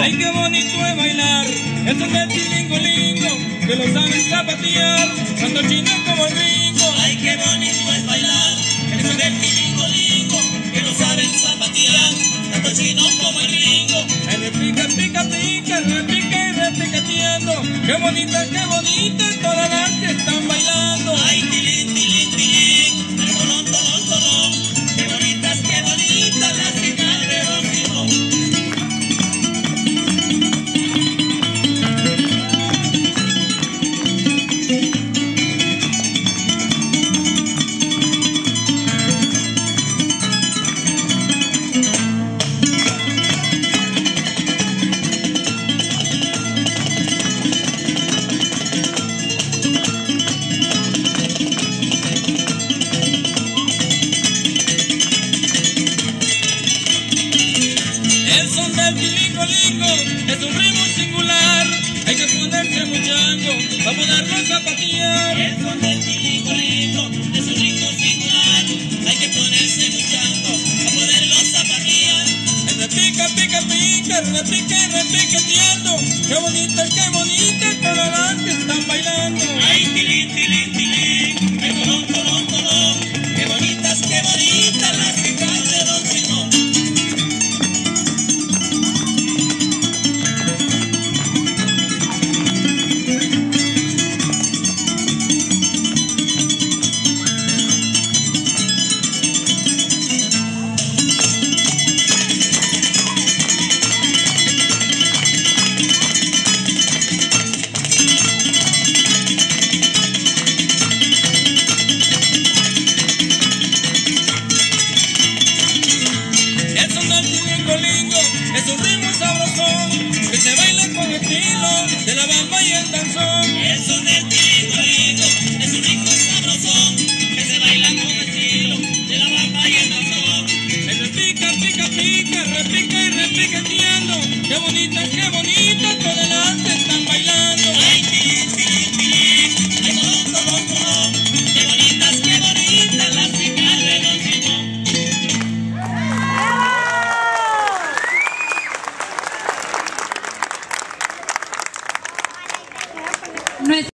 Ay, qué bonito es bailar, eso es el tilingo lingo, que lo saben zapatear, tanto chino como el gringo. Ay, qué bonito es bailar, eso es el tilingo lingo, que lo saben zapatear, tanto chino como el gringo. Ay, repica, pica, pica, repica y repicateando, qué bonita, qué bonita, toda la arte están bailando. Ay, es lingo, es un ritmo singular. Hay que ponerse muchango, vamos a darnos a patear. Eso es lingo, es un ritmo singular. Hay que ponerse muchango, vamos a darnos a patear. Repica, pica, pica, repica y repiqueteando. Qué bonita, qué bonita, pero adelante están bailando. Ay, qué. es un ritmo sabrosón que se baila con estilo de la bamba y el danzón. Es un estilo rico, es un ritmo sabrosón que se baila con estilo de la bamba y el danzón. El repica, pica, pica, repica y repica entiendo, qué bonita es. nuestra